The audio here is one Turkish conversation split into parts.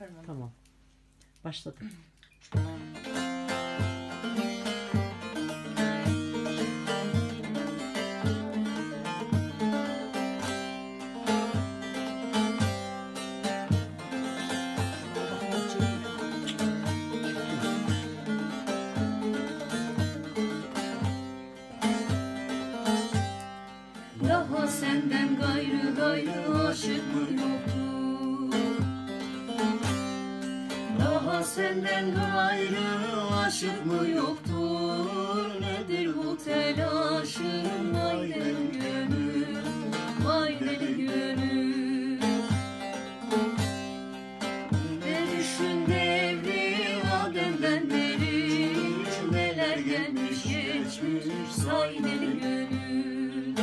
yaparım onu. Tamam. Başladım. Daha senden gayrı gayrı aşık mı yoktu? Senden gayrı aşık mı yoktur? Nedir bu telaşın vay deli gönül, vay deli gönül? Ne düşün devri Adem'den beri Neler gelmiş geçmiş say deli gönül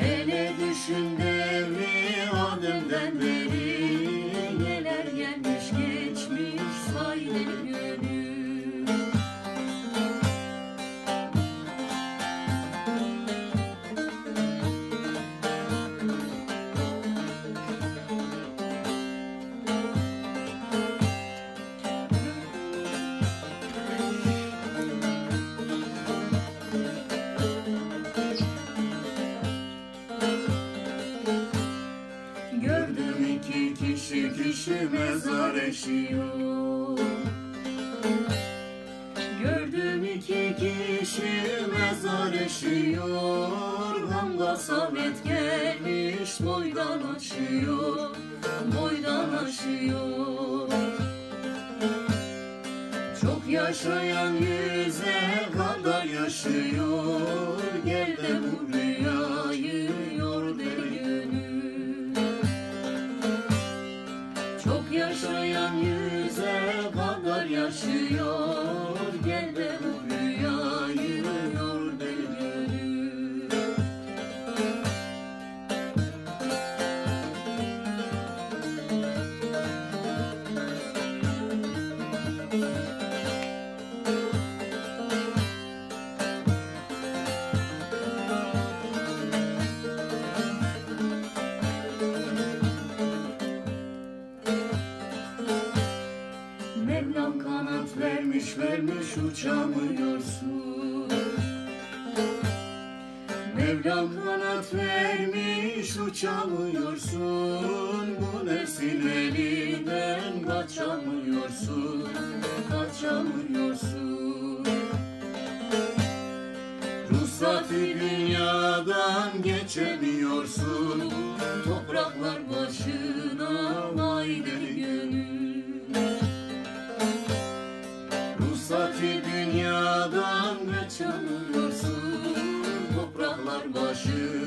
Hele düşün devri Adem'den beri kişi mezar eşiyor. Gördüm iki kişi mezar eşiyor. Gamga Samet gelmiş boydan aşıyor Boydan aşıyor. Çok yaşayan yüze kadar yaşıyor. Gel de bu kadar yaşıyor Gel Mevlam kanat vermiş vermiş uçamıyorsun. Mevlam kanat vermiş uçamıyorsun. Bu nefsin elinden kaçamıyorsun Kaçamıyorsun. Ruhsatı dünyadan geçemiyorsun Belki dünyadan göç Topraklar başı